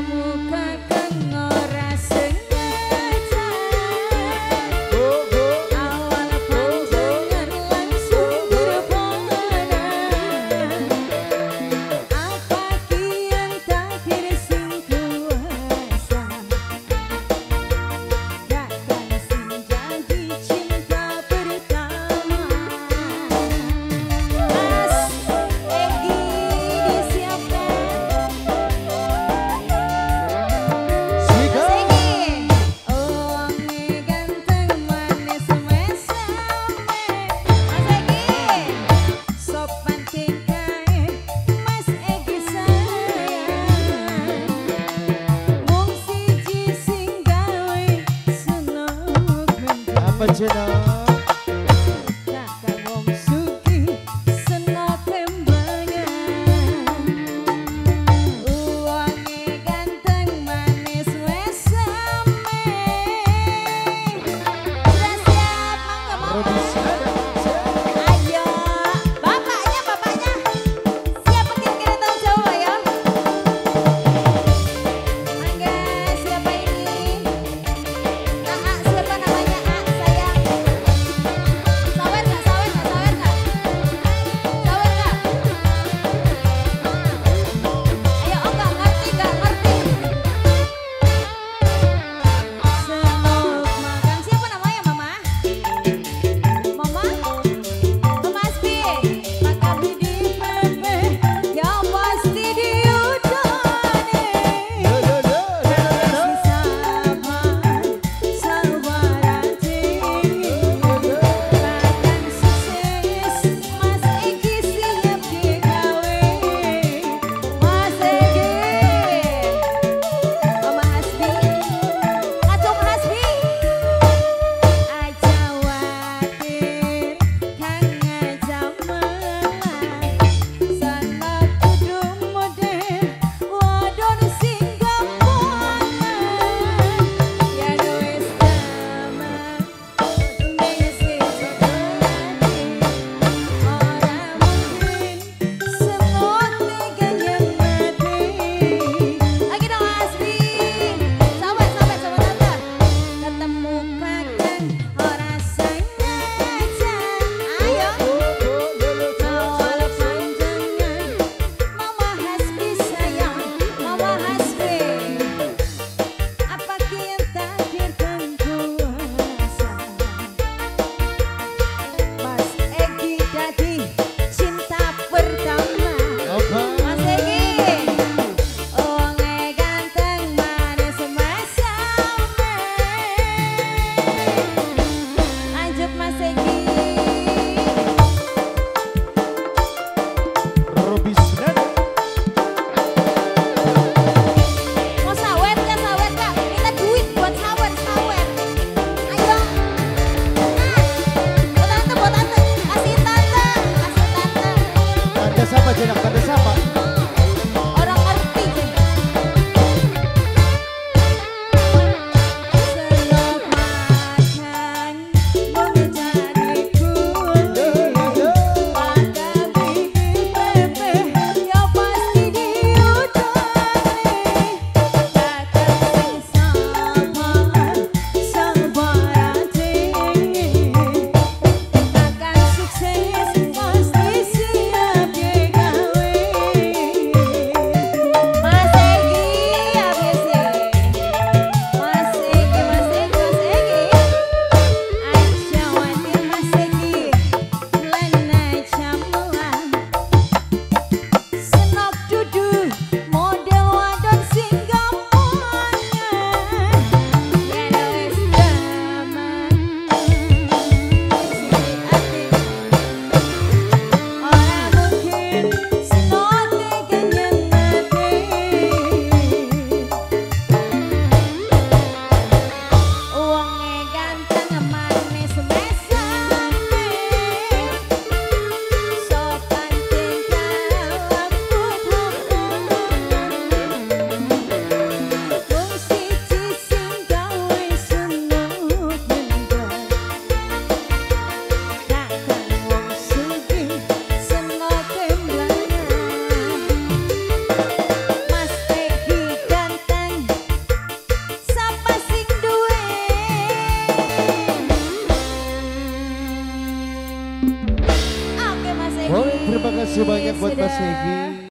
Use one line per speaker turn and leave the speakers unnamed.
kamu
现呢、siapa jenak pada siapa?
Pode é. prosseguir.